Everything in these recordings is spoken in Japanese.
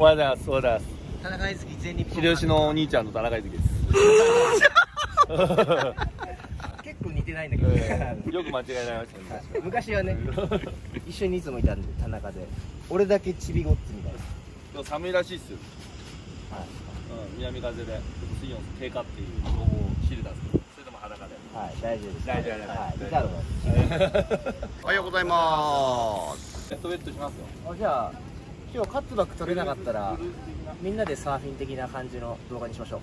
おはようございますおはようございます田中泉全日本秀吉のお兄ちゃんの田中裕樹です。結構似てないんだけど、よく間違えられましたね。昔はね一緒にいつもいたんで田中で。俺だけちびごっつみたいな。今日寒いらしいっすよ、はい。うん、南風で。水温低下っていう情報を知れたんですけどそれとも裸で。はい大丈夫です。大丈夫です。はいおはようございます。ベッドベッドしますよ。あじゃあ今日カッツバック取れなかったらみんなでサーフィン的な感じの動画にしましょ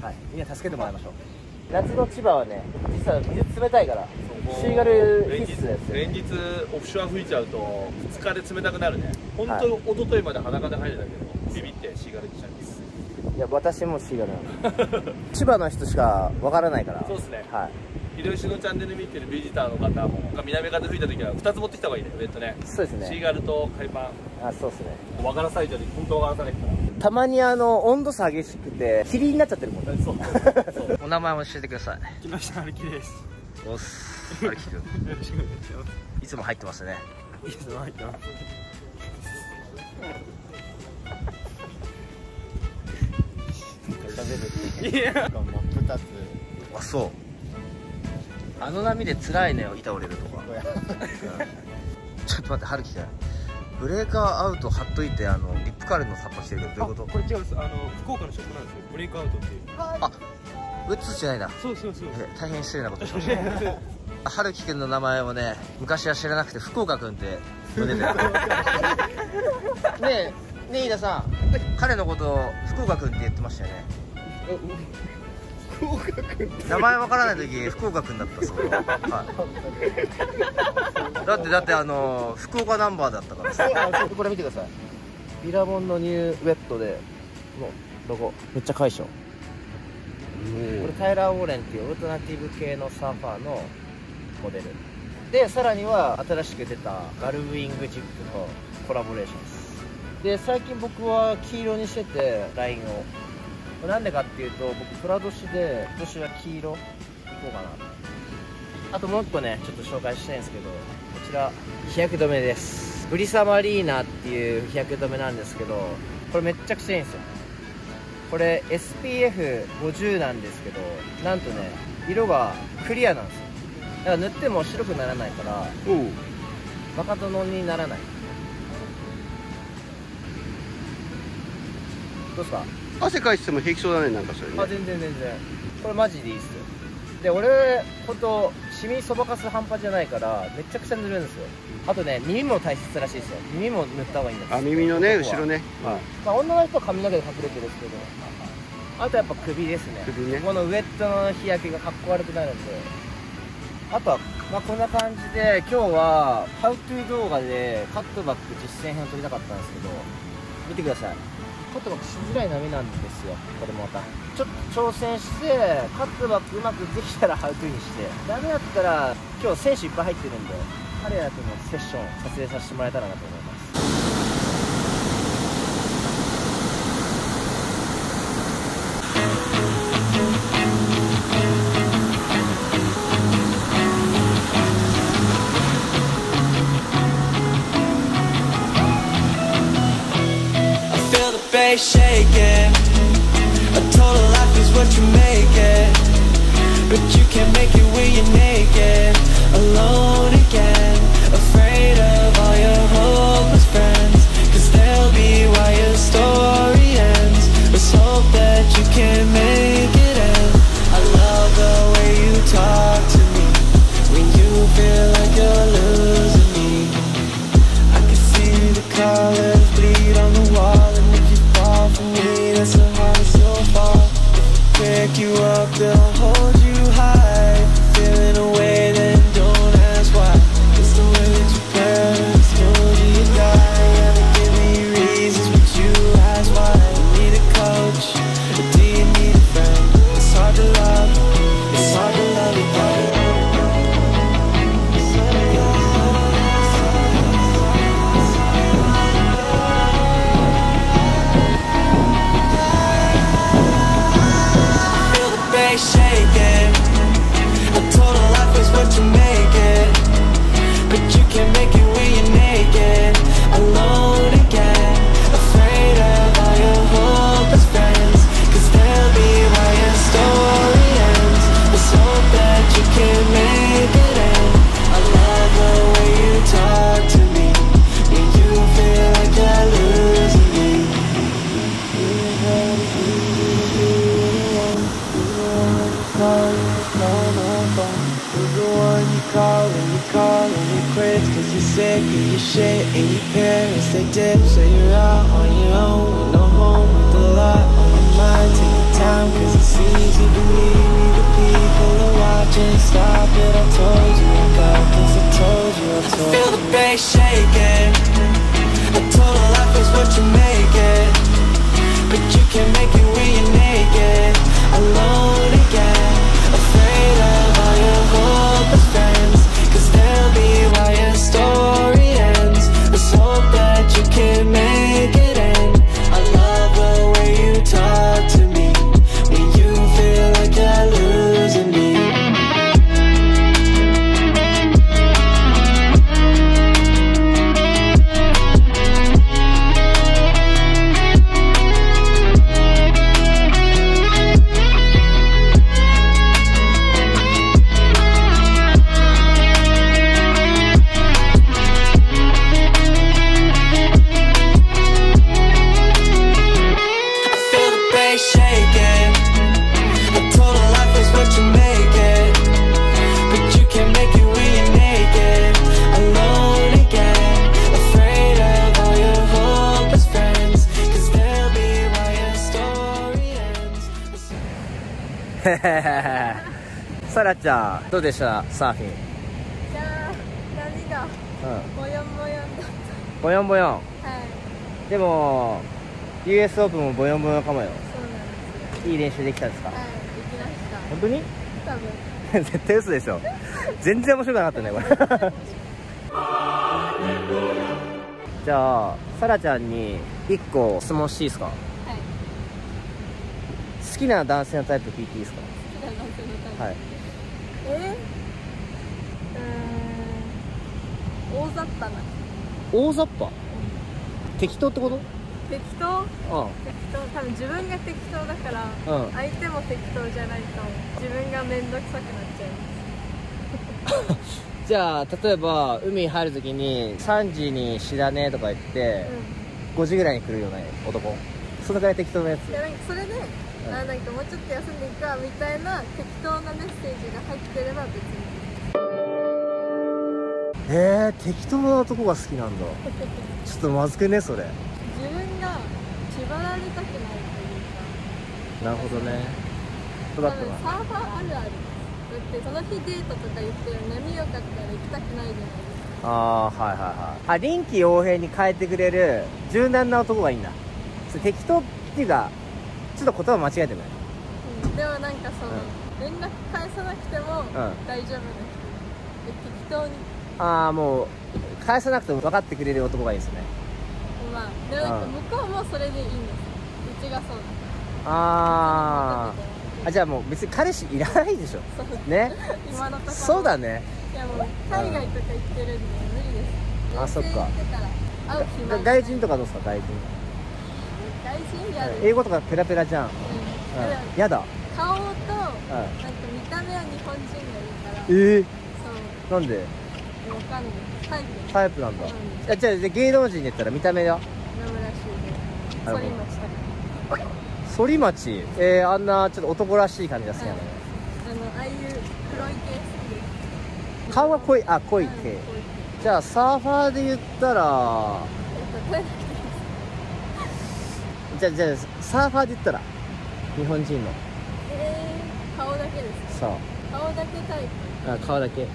う。はい。みんな助けてもらいましょう。夏の千葉はね実は水冷たいからシーガル必須ですよ連日オフショア吹いちゃうと2日で冷たくなるね。本当に一昨日まで裸で入れたけどビビってシーガルにしちゃいますいや私もシーガルなの 千葉の人しかわからないから。そうですね。はい秀吉のチャンネル見てるビジターの方も南風吹いた時は2つ持ってきた方がいいねベッドね。そうですね。シーガルと海パン。あそうですね。わからされちゃう本当わからされてたらたまにあの温度差激しくて霧になっちゃってるもんね。そう お名前も教えてください。木下春樹です。おっす。はるきくん。よろしくお願いしまいつも入ってますね。すいつも入ってます。いや。真っ二つ。あそうあの波で辛いね板折れるとかちょっと待って春樹くん。ブレーカーアウト貼っといてあのリップカールのサッパしてるけどどういうこと？これ違うんです。あの福岡のショップなんですよブレイクアウトっていう。あウッツじゃないな。そうそうそう。え大変失礼なことしました 春樹くんの名前をね昔は知らなくて福岡くんって呼んでたよ ねえねえ飯田さん。彼のことを福岡くんって言ってましたよね名前わからない時福岡くんだったそう、はい、だってだってあの福岡ナンバーだったからさ。これ見てください。ビラボンのニューウェットでもうロゴ。めっちゃ快勝これタイラー・ウォーレンっていうオルタナティブ系のサーファーのモデル。でさらには新しく出たガルウィングジップとコラボレーションです。で最近僕は黄色にしててラインをなんでかっていうと僕プラドシで今年は黄色いこうかなあともう一個ねちょっと紹介したいんですけどこちら日焼け止めです。ブリサマリーナっていう日焼け止めなんですけどこれめっちゃくちゃいいんですよ。これ SPF50 なんですけどなんとね色がクリアなんですよ。だから塗っても白くならないからバカ殿にならない。どうですか？汗かいてても平気そうだねなんかそれあね全然全然。これマジでいいっすよ。で俺ほんとシミそばかす半端じゃないからめちゃくちゃ塗るんですよ。あとね耳も大切らしいですよ。耳も塗った方がいいんですあ耳のね後ろね。はい。まあ、女の人は髪の毛で隠れてるんですけど。あとやっぱ首ですね。首ね。ここのウエットの日焼けがかっこ悪くなるんで。あとは、まあ、こんな感じで今日は「How to」動画でカットバック実践編を撮りたかったんですけど見てくださいカットバックしづらい波なんですよ。これもまた。ちょっと挑戦してカットバックうまくできたら「ハウトゥー」にして。ダメだったら今日選手いっぱい入ってるんで彼らとのセッション撮影させてもらえたらなと思います。Feel the bass shaking. A total life is what you make it. But you can't make it when you're naked. Alone again. Afraid of take it らちゃんどうでした？サーフィン。じゃあ波がうん。もやもやだっボヨンボヨン。たはい。でも US オープンもボヨンボヨンかもよ。そうなんですよ。いい練習できたんですか？はいできました。本当に？多分。絶対嘘でしょ。全然面白くなかったねこれ。じゃあさらちゃんに1個質問していいですか？はい。好きな男性のタイプ聞いていいですか？好きな男性のタイプ。はいえうーん大雑把な。大雑把？適当ってこと？適当。う適当。多分自分が適当だからんうん相手も適当じゃないと自分が面倒くさくなっちゃいますじゃあ例えば海入るときに3時に死だねとか言って、5時ぐらいに来るような男。そのぐらい適当なやつ。いやなんかそれで、あなんかもうちょっと休んでいくかみたいな適当なメッセージが入ってれば別にえー、適当な男が好きなんだ。ちょっとまずくねそれ。自分が縛られたくないというか。なるほどね。そうだ多ったな分サーファーあるあるだってその日デートとか言って波良かったら行きたくないじゃないですか。ああーはいはいはい。あ臨機応変に変えてくれる柔軟な男がいいん。だ適当っていうかちょっと言葉間違えてない？うん。でもなんかその、連絡返さなくても大丈夫な人、で適当にああもう返さなくても分かってくれる男がいいですね。まあでも向こうもそれでいいんです。ようちがそうあだああじゃあもう別に彼氏いらないでしょ。ね。今のところ。そうだね。いやもう海外とか行ってるんで無理です。あそっか。外人とかどうですか外人？外人やる、英語とかペラペラじゃん、うん。うん、やだ。顔となんかうん見た目は日本人がいいから。えー、そう。なんで？わかんない。タイプタイプなんだ、うじゃあ芸能人で言ったら見た目は？野村州でなるほど。反町隆反町？えー、あんなちょっと男らしい感じが好きなの？ね、あのああいう黒い系好き。顔が濃い？あ濃いうん系濃いじゃあサーファーで言ったら？じゃあじゃあサーファーで言ったら？日本人の。えー、顔だけですさ顔だけタイプ。ああ顔だけ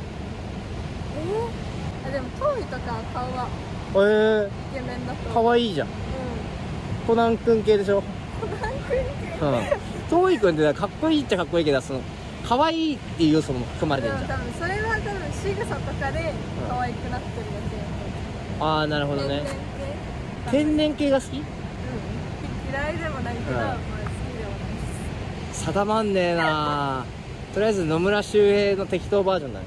えー、あでも遠いとか顔はえー、イケメンだと可愛いじゃん。うコナン君系でしょ？んコナン君系？うん。トイ君ってかっこいいっちゃかっこいいけどその可愛いっていう要素も含まれてるじゃん。多分それは多分仕草とかで可愛くなってるだけだああなるほどね。天然系？天然系が好き？うん。嫌いでもないけど、うん。まあ好きでもない。です定まんねえなとりあえず野村周平の適当バージョンだね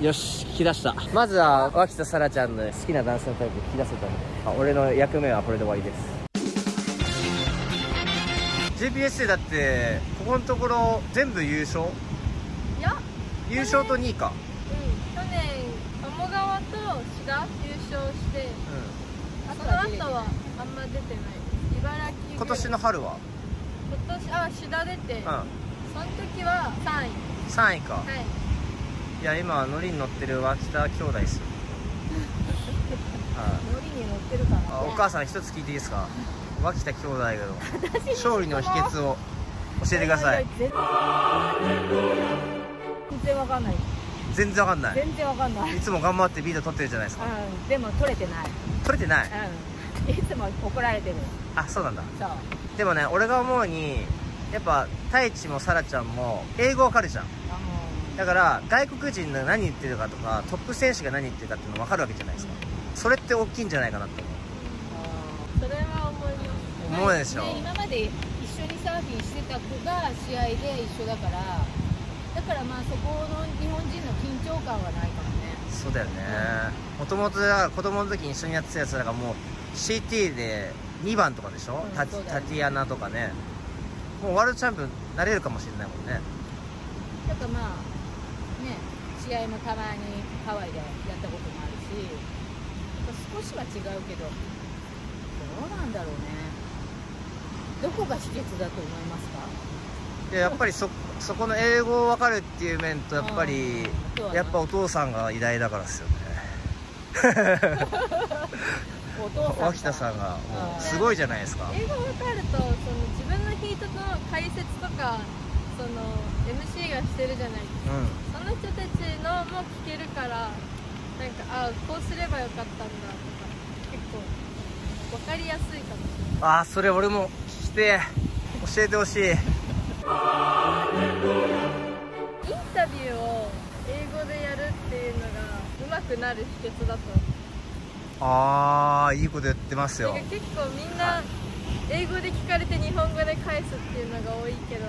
よし聞き出した。まずは脇田沙羅ちゃんの好きな男性のタイプ聞き出せたんであ俺の役目はこれで終わりです GPS でだってここのところ全部優勝？いや。優勝と2位か。うん去年鴨川と志賀優勝してその後はあんま出てない。です茨城今年の春は？今年あ志賀出て、うん。その時は3位。3位か。はいいや今乗りに乗ってる脇田兄弟ですよ。あ乗りに乗ってるからあお母さん一つ聞いていいですか？脇田兄弟の？勝利の秘訣を教えてください。全然わかんない。全然わかんない。全然わかんない。いつも頑張ってビート取ってるじゃないですか。うんでも取れてない。取れてない？うん。いつも怒られてる。あそうなんだ。そう。でもね俺が思うにやっぱ太一も沙羅ちゃんも英語わかるじゃん。あだから外国人が何言ってるかとかトップ選手が何言ってるかっていうの分かるわけじゃないですか。それって大きいんじゃないかなって思う。それは思います思うでしょ。ね今まで一緒にサーフィンしてた子が試合で一緒だからだからまあそこの日本人の緊張感はないかもね。そうだよね。もともと子供の時に一緒にやってたやつらがもう CT で2番とかでしょ、うんタね。タティアナとかね。もうワールドチャンピオンになれるかもしれないもんね。だからまあね試合もたまにハワイでやったこともあるし少しは違うけどどうなんだろうね。どこが秘訣だと思いますか？でやっぱりそそこの英語分かるっていう面とやっぱりやっぱお父さんが偉大だからですよね。お父さんか脇田さんがすごいじゃないですか。英語わかるとその自分のヒートの解説とかその MC がしてるじゃないですか。うん。その人たちのも聞けるからなんかあこうすればよかったんだとか結構分かりやすいかも。しれないああそれ俺もして教えてほしい。インタビューを英語でやるっていうのが上手くなる秘訣だとああいいこと言ってますよ。結構みんな英語で聞かれて日本語で返すっていうのが多いけど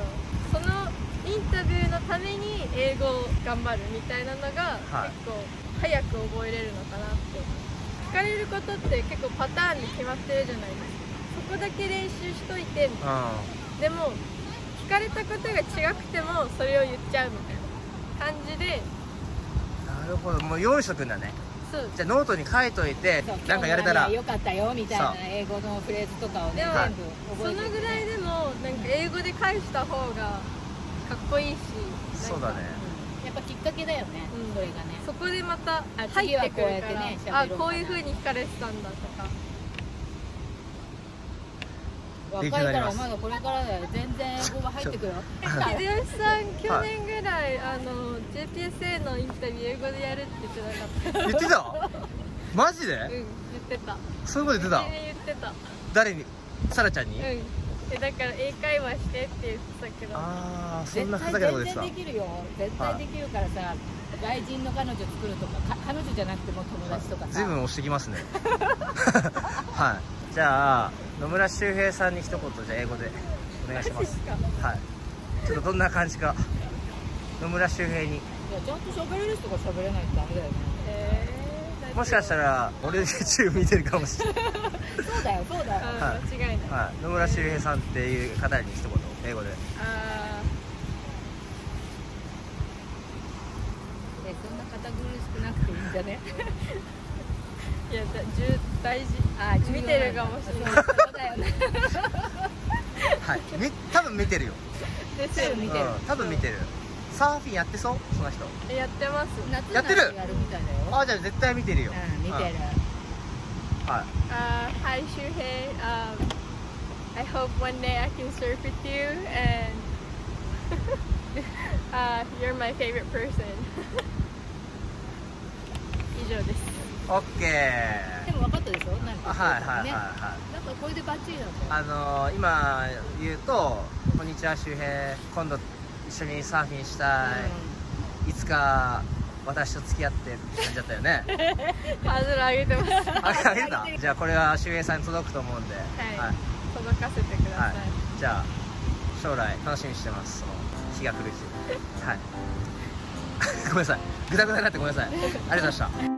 そのインタビューのために英語を頑張るみたいなのがはい。結構早く覚えれるのかなって。聞かれることって結構パターンに決まってるじゃないですか。そこだけ練習しといてみたいな。うでも聞かれたことが違くてもそれを言っちゃうみたいな感じで。んなるほど。もう用意しとくんだねじゃあノートに書いといてそう。なんかやれたら。今日の何が良かったよみたいなそう。英語のフレーズとかをね全部そ覚えて。のぐらいでもなんか英語で返した方がかっこいいしそうだね。やっぱきっかけだよね、うん。それがね。そこでまたあ入ってくるから次はこうやってねあこういう風に聞かれてたんだとか若いからまだこれからだよ。全然英語が入ってくよ秀吉さん去年ぐらい、あの JPSA のインタビュー英語でやるって言ってなかっ言ってた？マジで？たうん言ってた。そういうこと言ってた？言ってた。誰に？サラちゃんに、うん。えだから英会話してって言ってたけど。ああそんなふ絶対ざけたこと言ってた。全然できるよ。絶対できるからさ、外人の彼女作るとかか彼女じゃなくても友達とかさ。随分押してきますね。はい。じゃあ野村周平さんに一言じゃあ英語でお願いします。はい。ちょっとどんな感じか。野村周平に。いやちゃんと喋れる人が喋れないとダメだよね。えー、もしかしたら俺 YouTube 見てるかもしれない、そうだよそうだよ。あはい。間違いない、はい、野村周平さんっていう方に一言英語で。あえそんな堅苦しくなくていいんじゃね？ーいやだ重大事。あ見てるかもしれない はい。み多分見てるよ、ですよね。見てる。うん、多分見てる。サーフィンやってそう？その人。えやってます。夏やってる？あじゃあ絶対見てるよ、うん見てる。はい。Uh, hi Shuhei. Um, I hope one day I can surf with you, and uh, you're my favorite person. 以上です。オッケでも分かったでしょ？なんーかはいはいはいはい、ね。なんかこれでバッチリだよあのー、今言うと「こんにちは周平。今度一緒にサーフィンしたい、いつか私と付き合って」って感じだったよね。ハードル上げてます。ああげた？じゃあこれは周平さんに届くと思うんで、はい。届かせてください。はい。じゃあ将来楽しみにしてます。その日が来る日。はい。ごめんなさい。グダグダになってごめんなさい。ありがとうございました